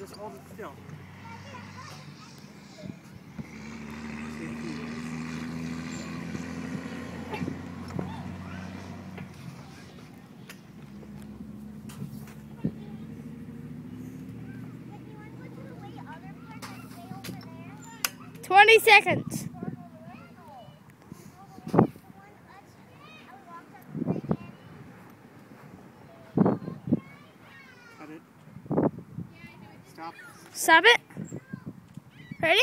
just hold it still. Twenty seconds. Stop. Stop it. Ready?